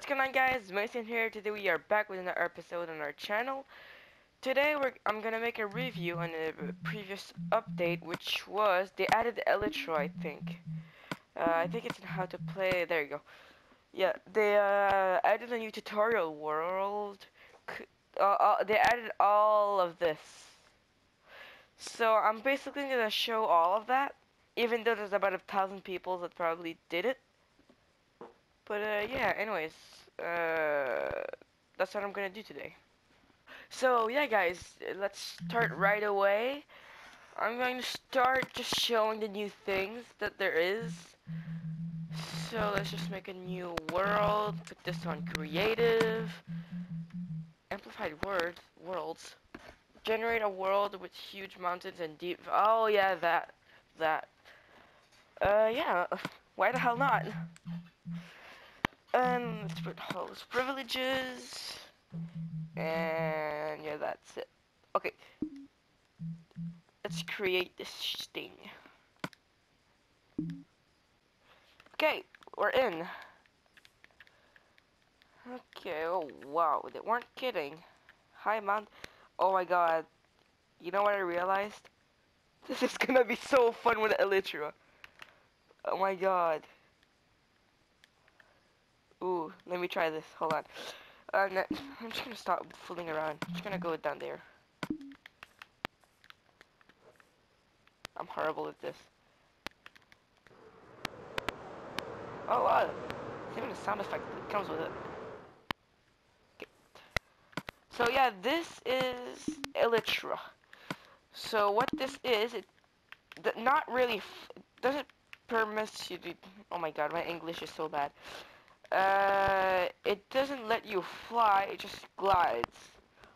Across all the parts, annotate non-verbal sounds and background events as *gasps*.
What's going on guys, Mason here. Today we are back with another episode on our channel. Today we're, I'm gonna make a review on a previous update which was, they added Elytra I think. Uh, I think it's in how to play, there you go. Yeah, they uh, added a new tutorial world. Uh, uh, they added all of this. So I'm basically gonna show all of that, even though there's about a thousand people that probably did it. But uh, yeah, anyways, uh, that's what I'm gonna do today. So yeah, guys, let's start right away. I'm going to start just showing the new things that there is. So let's just make a new world. Put this on creative. Amplified word worlds. Generate a world with huge mountains and deep. Oh yeah, that that. Uh yeah. *laughs* Why the hell not? And let's put host privileges. And yeah, that's it. Okay. Let's create this thing. Okay, we're in. Okay, oh wow, they weren't kidding. Hi, man. Oh my god. You know what I realized? *laughs* This is gonna be so fun with Elytra. Oh my god. Ooh, let me try this. Hold on. Uh, I'm just gonna stop fooling around. I'm just gonna go down there. I'm horrible at this. Oh wow. It's even a sound effect that comes with it. So yeah, this is Elytra. So what this is, it not really doesn't permit you to. Oh my god, my English is so bad. Uh, it doesn't let you fly, it just glides.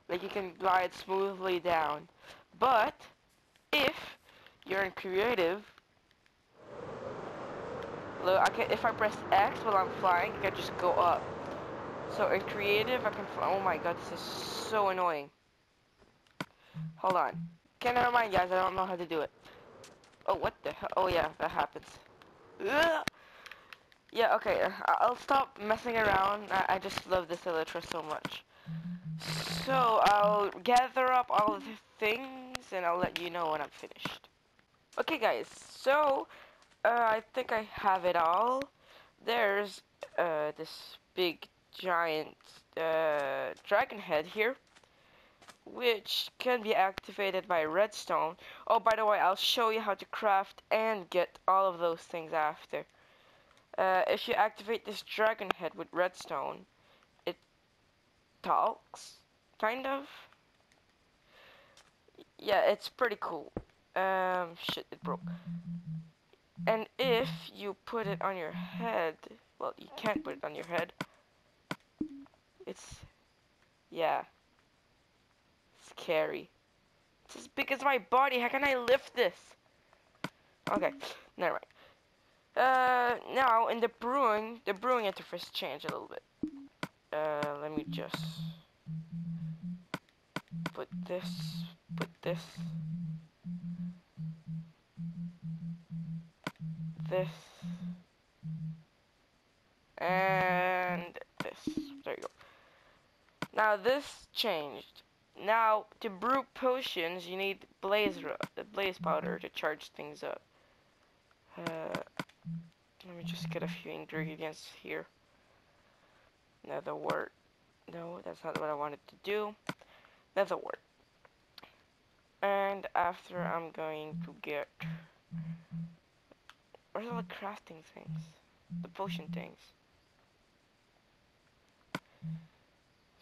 Like you can glide smoothly down. But, if you're in creative, look, I can, if I press X while I'm flying, I can just go up. So in creative, I can fly. Oh my god, this is so annoying. Hold on. Okay, never mind, guys. I don't know how to do it. Oh, what the hell? Oh, yeah, that happens. Ugh. Yeah, okay, I'll stop messing around. I, I just love this Elytra so much. So, I'll gather up all the things, and I'll let you know when I'm finished. Okay, guys, so, uh, I think I have it all. There's, uh, this big, giant, uh, dragon head here, which can be activated by redstone. Oh, by the way, I'll show you how to craft and get all of those things after. Uh, if you activate this dragon head with redstone, it talks, kind of. Yeah, it's pretty cool. Um, shit, it broke. And if you put it on your head, well, you can't put it on your head. It's, yeah, scary. It's as big as my body. How can I lift this? Okay, never mind. Uh, now in the brewing, the brewing interface changed a little bit. Uh, let me just put this, put this, this, and this. There you go. Now this changed. Now to brew potions, you need blaze the blaze powder to charge things up. Uh, let me just get a few ingredients here. Nether wart. No, that's not what I wanted to do. Nether wart. And after I'm going to get... Where's all the crafting things? The potion things.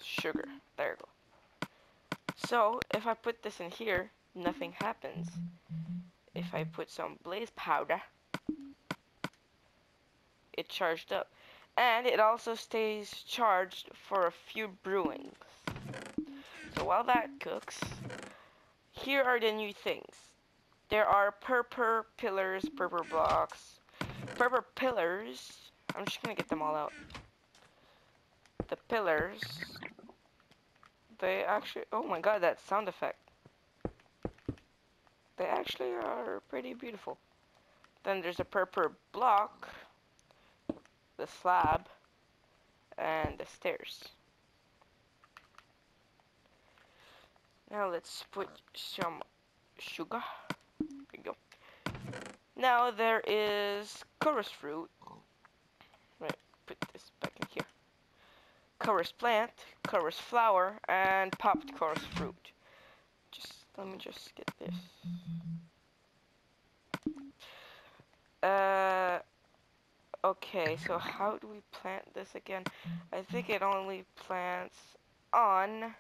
Sugar. There you go. So, if I put this in here, nothing happens. If I put some blaze powder, it charged up. And it also stays charged for a few brewings. So while that cooks, here are the new things. There are purple pillars, purple blocks, purple pillars. I'm just gonna get them all out. The pillars, they actually, oh my god, that sound effect. They actually are pretty beautiful. Then there's a purple block the slab. and the stairs. Now let's put some sugar. There we go. Now there is chorus fruit. Right, put this back in here. Chorus plant, chorus flower, and popped chorus fruit. Just let me just get this. Uh, okay, so how do we plant this again? I think it only plants on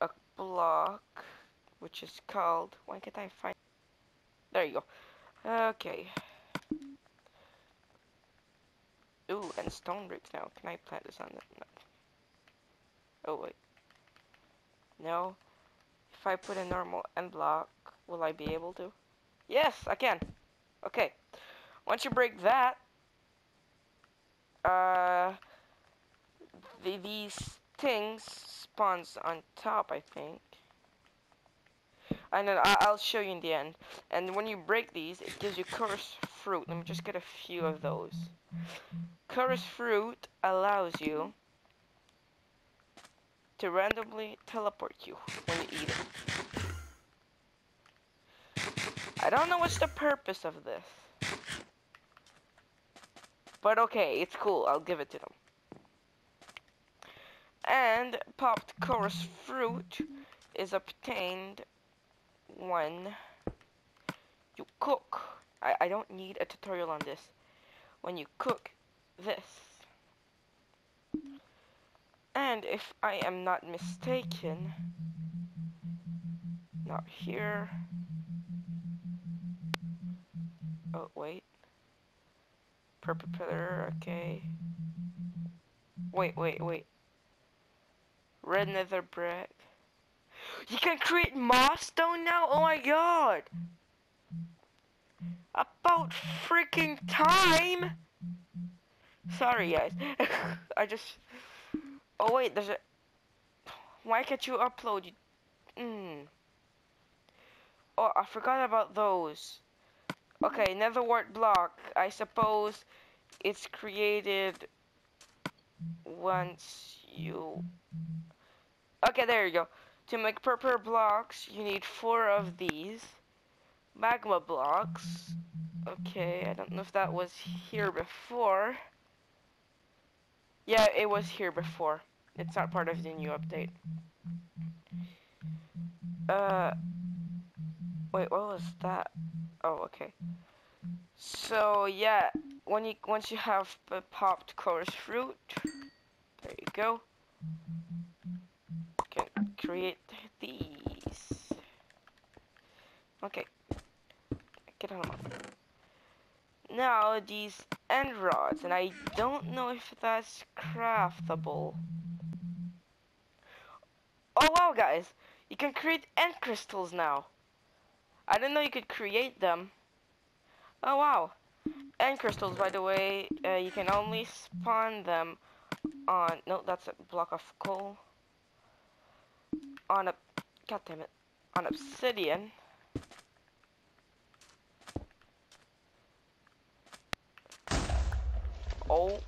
a block, which is called, why can't I find, there you go. Okay. Ooh, end stone bricks now. Can I plant this on the, no. Oh, wait. No. If I put a normal end block, will I be able to? Yes, I can. Okay. Once you break that, uh, the, these things spawns on top, I think. And then I, I'll show you in the end. And when you break these, it gives you chorus fruit. Let me just get a few of those. Chorus fruit allows you to randomly teleport you when you eat it. I don't know what's the purpose of this. But okay, it's cool. I'll give it to them. And popped chorus fruit is obtained when you cook. I, I don't need a tutorial on this. When you cook this. And if I am not mistaken, not here. Oh, wait. Pillar, okay. Wait, wait, wait. Red nether brick. You can create moss stone now? Oh my god! About freaking time! Sorry guys. *laughs* I just... Oh wait, there's a... Why can't you upload? You... Mm. Oh, I forgot about those. Okay, nether wart block. I suppose it's created once you... Okay, there you go. To make purple blocks, you need four of these. Magma blocks. Okay, I don't know if that was here before. Yeah, it was here before. It's not part of the new update. Uh, wait, what was that? Oh, okay. So yeah, when you once you have the popped chorus fruit, there you go. You can create these. Okay, get on. Now these end rods, and I don't know if that's craftable. Oh wow, guys, you can create end crystals now. I didn't know you could create them. Oh wow. End crystals, by the way, uh, you can only spawn them on, no, that's a block of coal. On a, god damn it, on obsidian. Oh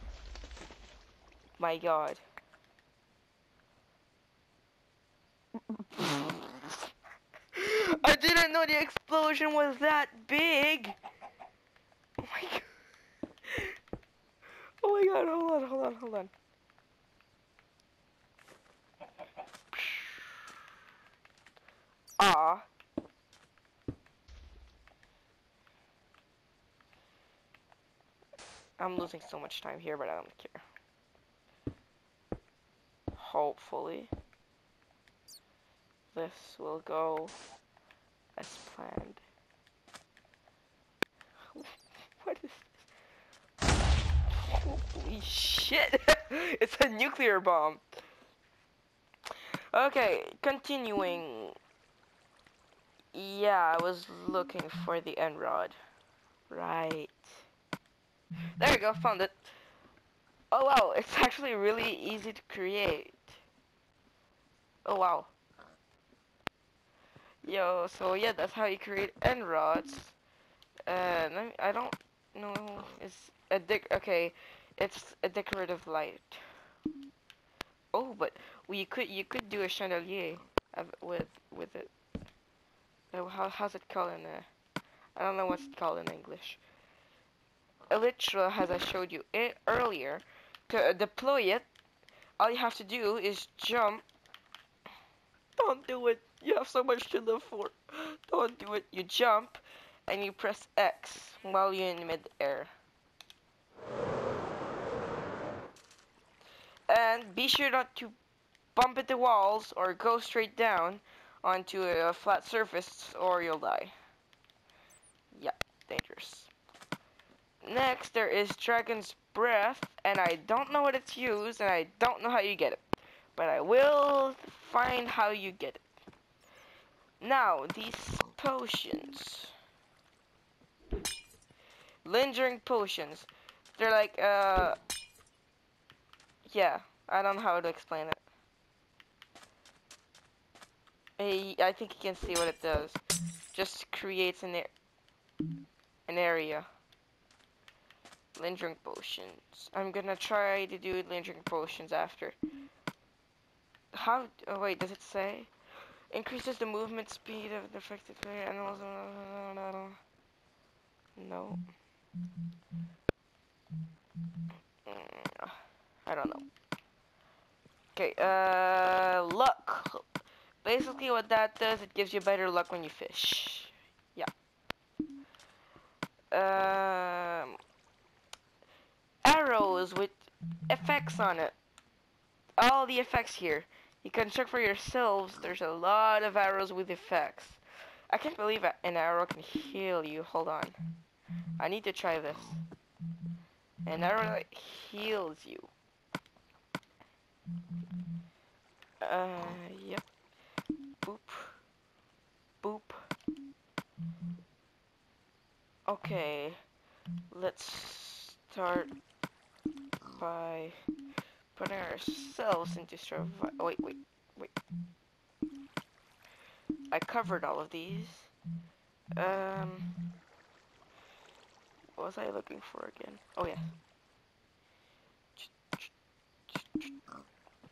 my god. I didn't know the explosion was that big. Oh my god. Oh my god, hold on, hold on, hold on. Ah. I'm losing so much time here, but I don't care. Hopefully, this will go planned. *laughs* what is this? Holy shit! *laughs* it's a nuclear bomb! Okay, continuing. Yeah, I was looking for the end rod. Right. There you go, found it. Oh wow, it's *laughs* actually really easy to create. Oh wow. Yo, so yeah, that's how you create end rods. Uh, and I don't know, is a dig, okay, It's a decorative light. Oh, but we could you could do a chandelier with with it. Uh, how how's it called in there? I don't know what's it called in English. Elytra, as I showed you earlier, to uh, deploy it, all you have to do is jump. Don't do it. You have so much to live for. Don't do it. You jump, and you press X while you're in mid-air. And be sure not to bump into walls or go straight down onto a flat surface or you'll die. Yeah, dangerous. Next, there is Dragon's Breath, and I don't know what it's used, and I don't know how you get it. But I will find how you get it. Now, these potions. Lingering potions. They're like, uh... Yeah, I don't know how to explain it. I think you can see what it does. Just creates an, an area. Lingering potions. I'm gonna try to do lingering potions after. How? Oh wait, does it say? Increases the movement speed of the affected player animals. No. I don't know. Okay, uh, luck. Basically what that does, it gives you better luck when you fish. Yeah. Um, arrows with effects on it. All the effects here. You can check for yourselves. There's a lot of arrows with effects. I can't believe an arrow can heal you. Hold on. I need to try this. An arrow heals you. Uh, yep. Boop. Boop. Okay. Let's start by putting ourselves into survival. Oh, wait, wait, wait. I covered all of these. Um, what was I looking for again? Oh yeah.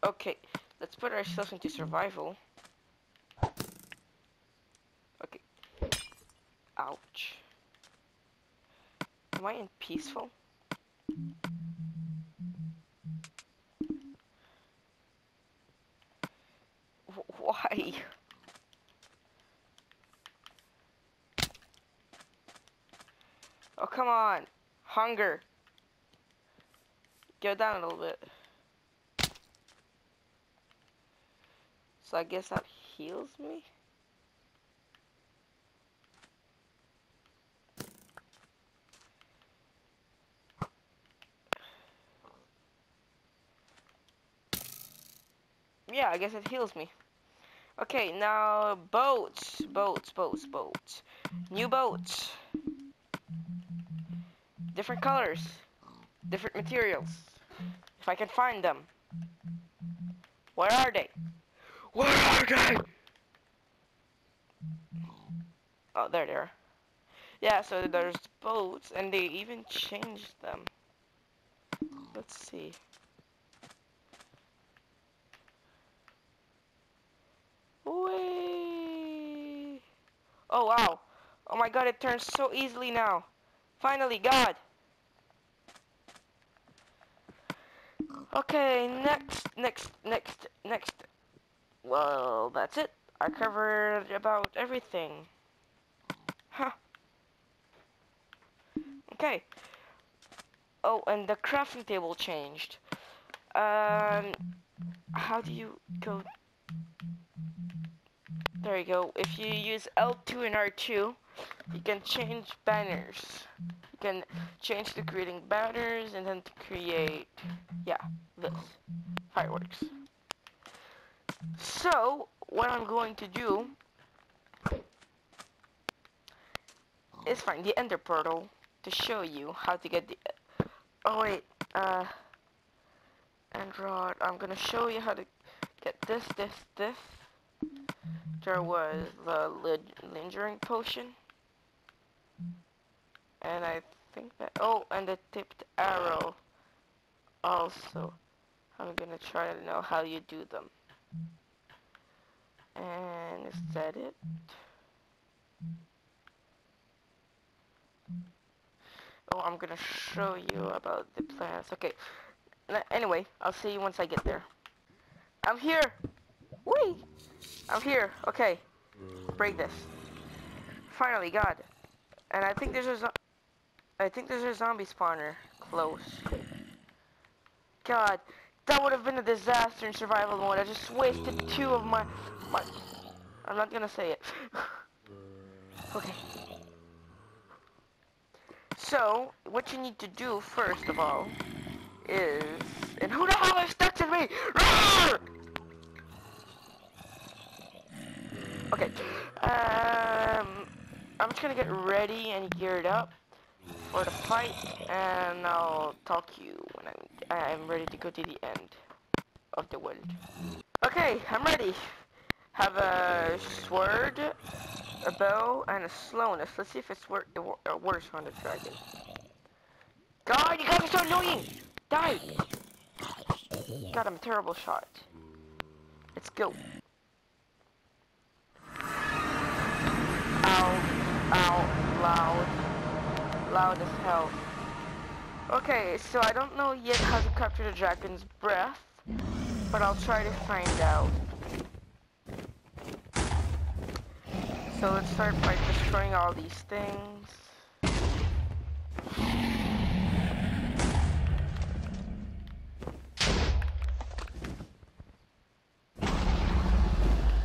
Okay, let's put ourselves into survival. Okay. Ouch. Am I in peaceful? Why? Oh, come on. Hunger. Go down a little bit. So I guess that heals me? Yeah, I guess it heals me. Okay, now boats, boats, boats, boats. New boats. Different colors. Different materials. If I can find them. Where are they? Where are they? Oh, there they are. Yeah, so there's boats, and they even changed them. Let's see. Whee! Oh, wow. Oh my god, it turns so easily now. Finally, God. Okay, next, next, next, next. Well, that's it. I covered about everything. Huh. Okay. Oh, and the crafting table changed. Um, how do you go there you go. If you use L2 and R2, you can change banners. You can change to creating banners and then create, yeah, this, fireworks. So, what I'm going to do is find the ender portal to show you how to get the, oh wait, uh, Android, I'm gonna show you how to get this, this, this, there was the lingering potion. And I think that, oh, and the tipped arrow also I'm gonna try to know how you do them. And is that it? Oh, I'm gonna show you about the plans. Okay. Anyway, I'll see you once I get there. I'm here! Wait! I'm here. Okay. Break this. Finally, God. And I think there's a I think there's a zombie spawner close. God, that would have been a disaster in survival mode. I just wasted two of my my I'm not gonna say it. *laughs* okay. So, what you need to do first of all is and who the hell is touching me? *laughs* Okay. Um, I'm just gonna get ready and geared up for the fight, and I'll talk to you when I'm, I'm ready to go to the end of the world. Okay, I'm ready. Have a sword, a bow, and a slowness. Let's see if it's wor uh, worse on the dragon. God, you guys are so annoying! Die! God, I'm a terrible shot. Let's go. Ow, ow, loud. Loud as hell. Okay, so I don't know yet how to capture the dragon's breath, but I'll try to find out. So let's start by destroying all these things.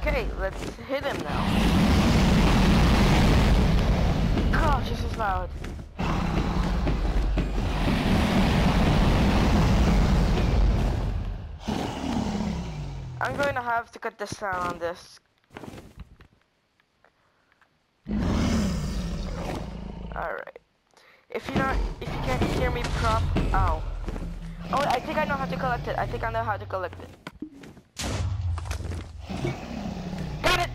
Okay, let's hit him now. Gosh, this is loud. I'm going to have to cut the sound on this. Alright. If you're not, if you can't hear me prop, ow. Oh, I think I know how to collect it. I think I know how to collect it. Got it.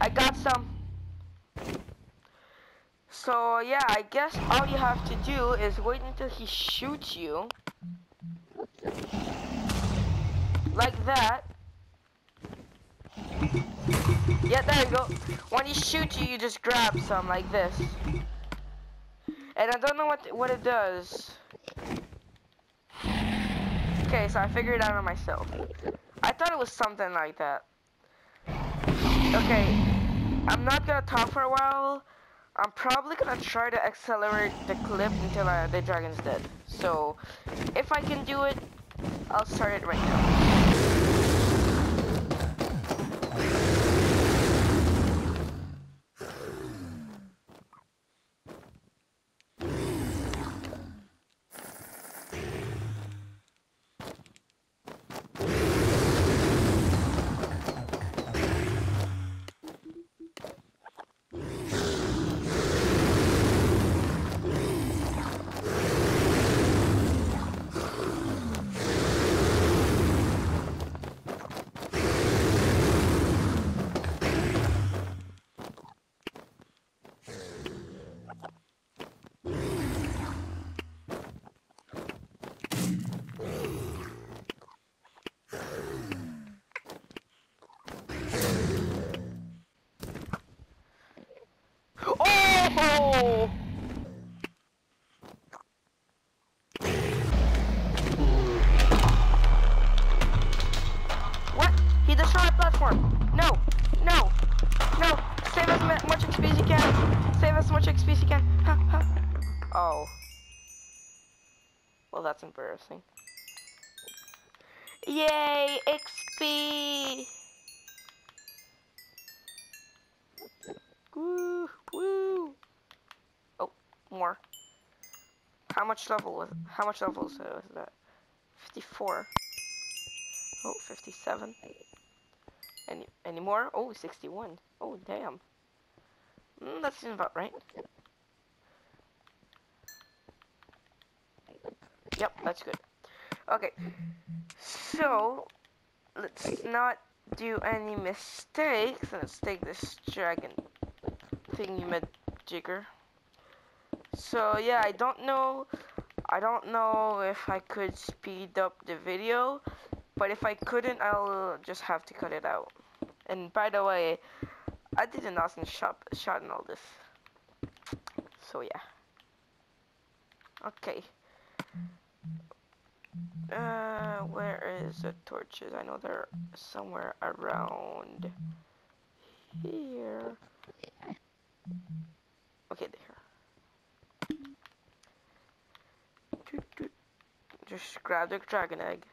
I got some. So yeah, I guess all you have to do is wait until he shoots you. Like that. Yeah, there you go. When he shoots you, you just grab some like this. And I don't know what what it does. Okay, so I figured it out on myself. I thought it was something like that. Okay, I'm not gonna talk for a while. I'm probably gonna try to accelerate the clip until uh, the dragon's dead. So, if I can do it, I'll start it right now. That's embarrassing. Yay, XP! Woo, woo! Oh, more. How much level was, how much level was that? 54. Oh, 57. Any, any more? Oh, 61. Oh, damn. Mm, that seems about right. Yep, that's good. Okay, so let's not do any mistakes. Let's take this dragon thingy jigger. So yeah, I don't know. I don't know if I could speed up the video, but if I couldn't, I'll just have to cut it out. And by the way, I did an awesome shot, shot in all this. So yeah. Okay. Uh, where is the torches? I know they're somewhere around here. Okay, there. Just grab the dragon egg.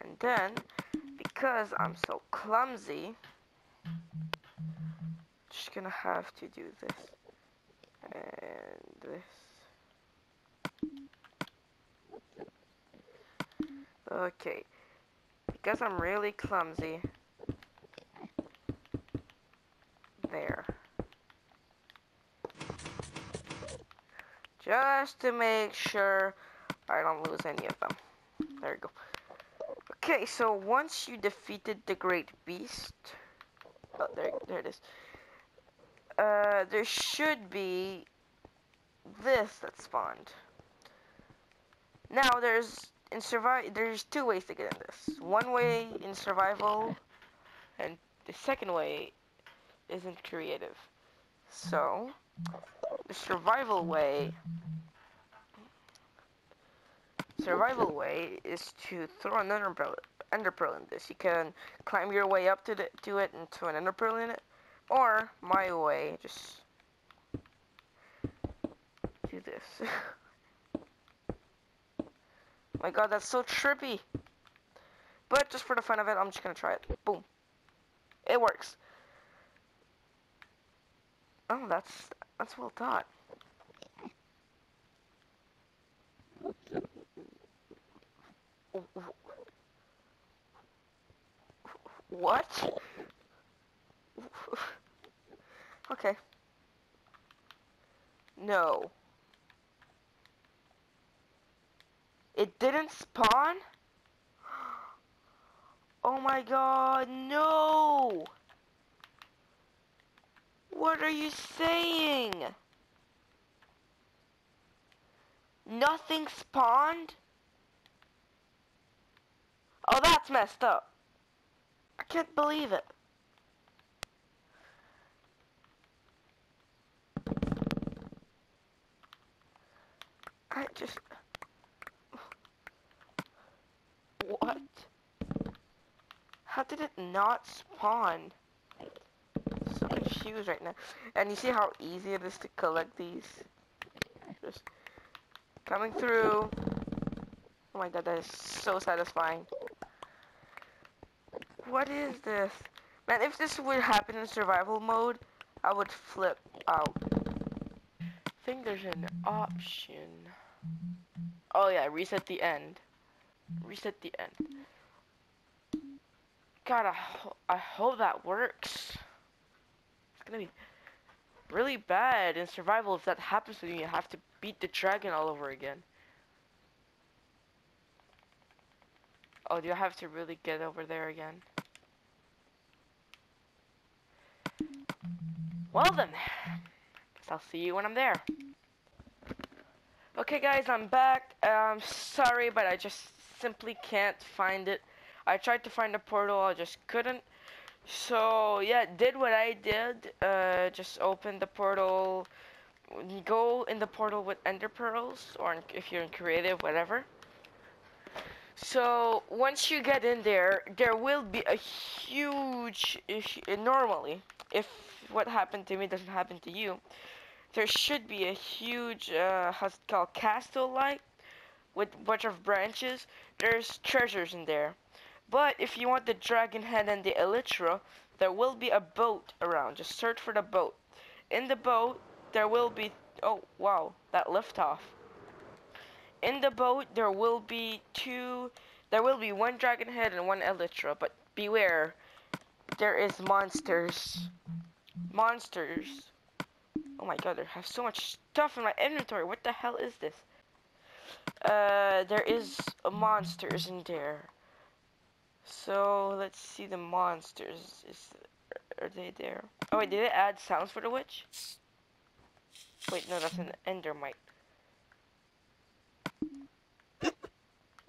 And then, because I'm so clumsy, just gonna have to do this and this. Okay, because I'm really clumsy, there. Just to make sure I don't lose any of them. There you go. Okay, so once you defeated the Great Beast, oh, there, there it is. Uh, there should be this that spawned. Now there's in survive. There's two ways to get in this. One way in survival, and the second way isn't creative. So the survival way. Survival way is to throw an ender pearl, ender pearl in this. You can climb your way up to the, to it and throw an ender pearl in it, or my way, just do this. *laughs* my god, that's so trippy. But just for the fun of it, I'm just gonna try it. Boom. It works. Oh, that's that's well thought. What? *laughs* Okay. No. It didn't spawn? *gasps* Oh my god, no! What are you saying? Nothing spawned? Oh, that's messed up. I can't believe it. I just... What? How did it not spawn? So confused right now. And you see how easy it is to collect these? Just coming through. Oh my god, that is so satisfying. What is this? Man, if this would happen in survival mode, I would flip out. Think there's an option. Oh yeah, reset the end. Reset the end. God, I, ho I hope that works. It's gonna be really bad in survival if that happens to you. You have to beat the dragon all over again. Oh, do I have to really get over there again? Well then, guess I'll see you when I'm there. Okay guys, I'm back. I'm um, sorry, but I just simply can't find it. I tried to find a portal, I just couldn't. So yeah, did what I did. Uh, just open the portal. Go in the portal with ender pearls, or if you're in creative, whatever. So once you get in there, there will be a huge. Normally, if what happened to me doesn't happen to you, there should be a huge, uh, how's it called, castle-like, with a bunch of branches. There's treasures in there. But if you want the dragon head and the elytra, there will be a boat around. Just search for the boat. In the boat, there will be, oh, wow, that liftoff. In the boat, there will be two, there will be one dragon head and one elytra, but beware, there is monsters. Monsters Oh my god, I have so much stuff in my inventory. What the hell is this? Uh, there is monsters in there. So, let's see the monsters. Is are they there? Oh wait, did it add sounds for the witch? Wait, no, that's an endermite.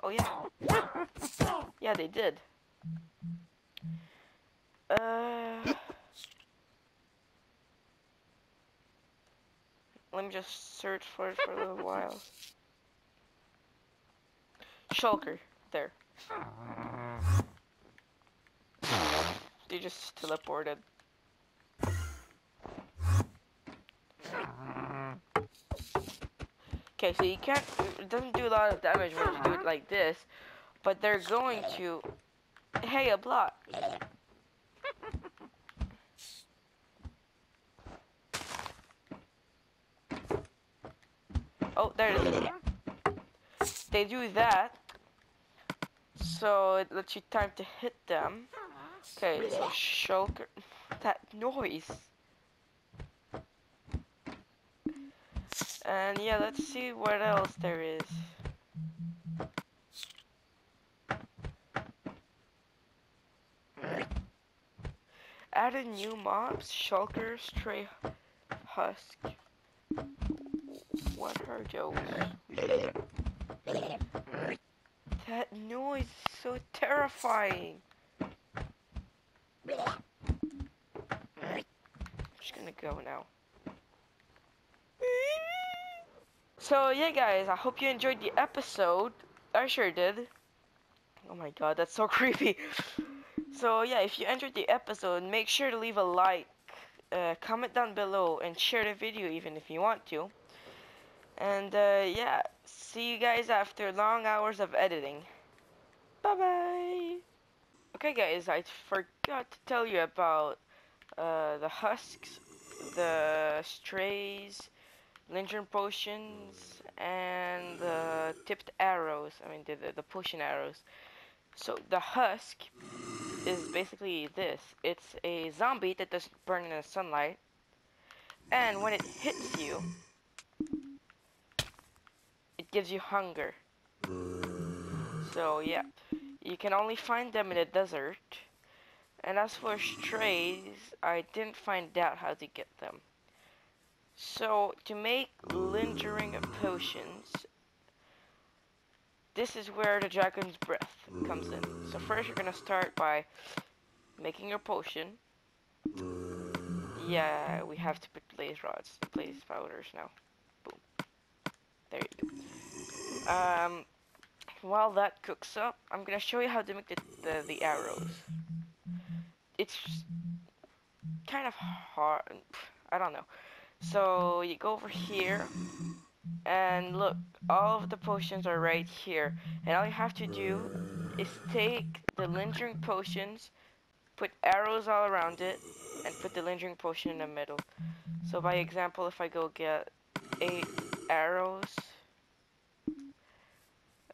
Oh yeah. Yeah, they did. Uh, let me just search for it for a little while. Shulker, there. They just teleported. Okay, so you can't, it doesn't do a lot of damage when you do it like this, but they're going to, hey, a block. Oh, there it is. They do that, so it lets you time to hit them. Okay, so shulker, that noise. And yeah, let's see what else there is. Added new mobs, shulker, stray husk. What are those? That noise is so terrifying. I'm just gonna go now. So yeah guys, I hope you enjoyed the episode. I sure did. Oh my god, that's so *laughs* creepy. So yeah, if you enjoyed the episode, make sure to leave a like, uh, comment down below, and share the video even if you want to. And uh, yeah, see you guys after long hours of editing. Bye bye. Okay guys, I forgot to tell you about uh, the husks, the strays, lantern potions, and the tipped arrows. I mean the, the, potion arrows. So the husk is basically this. It's a zombie that doesn't burn in the sunlight. And when it hits you, gives you hunger. So yeah, you can only find them in the desert. And as for strays, I didn't find out how to get them. So to make lingering potions, this is where the dragon's breath comes in. So first you're gonna start by making your potion. Yeah, we have to put blaze rods, blaze powders now. There you go. Um, while that cooks up, I'm gonna show you how to make the, the, the arrows. It's kind of hard, I don't know. So you go over here, and look, all of the potions are right here. And all you have to do is take the lingering potions, put arrows all around it, and put the lingering potion in the middle. So by example, if I go get eight arrows,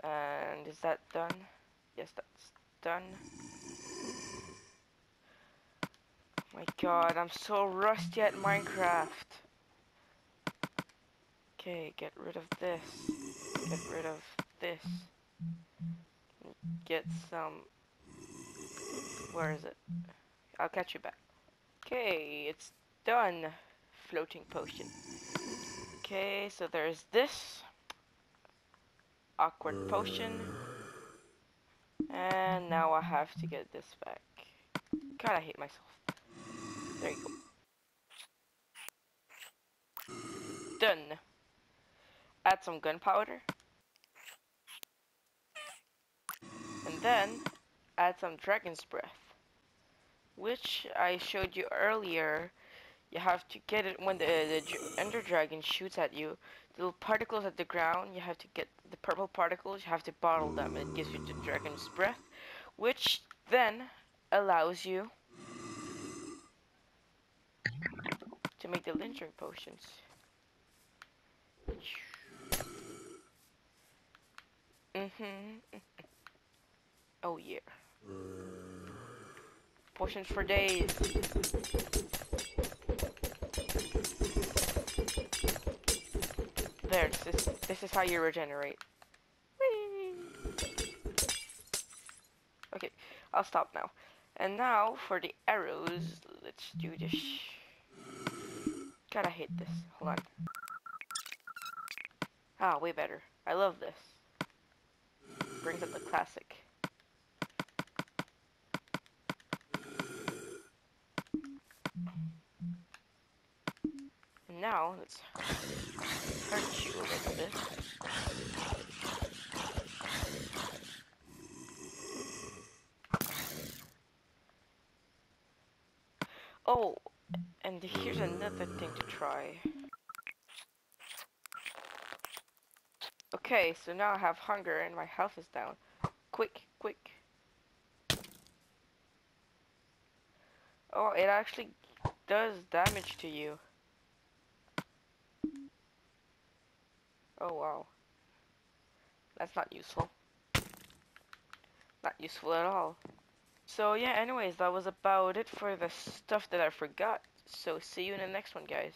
and is that done? Yes, that's done. My god, I'm so rusty at Minecraft. Okay, get rid of this. Get rid of this. Get some... Where is it? I'll catch you back. Okay, it's done. Floating potion. Okay, so there's this. Awkward potion. And now I have to get this back. God, I hate myself. There you go. Done add some gunpowder. And then add some dragon's breath. Which I showed you earlier. You have to get it when the, the ender dragon shoots at you. The little particles at the ground, you have to get the purple particles, you have to bottle them it gives you the dragon's breath. Which then allows you to make the lingering potions. Mm-hmm. *laughs* Oh yeah. Potions for days. There, this is, this is how you regenerate. Okay, I'll stop now. And now for the arrows, let's do this. I hate this. Hold on. Ah, way better. I love this. Brings up the classic. And now, let's hurt you a little bit. Oh, and here's another thing to try. Okay, so now I have hunger and my health is down. Quick, quick. Oh, it actually does damage to you. Oh wow. That's not useful. Not useful at all. So yeah, anyways, that was about it for the stuff that I forgot. So see you in the next one, guys.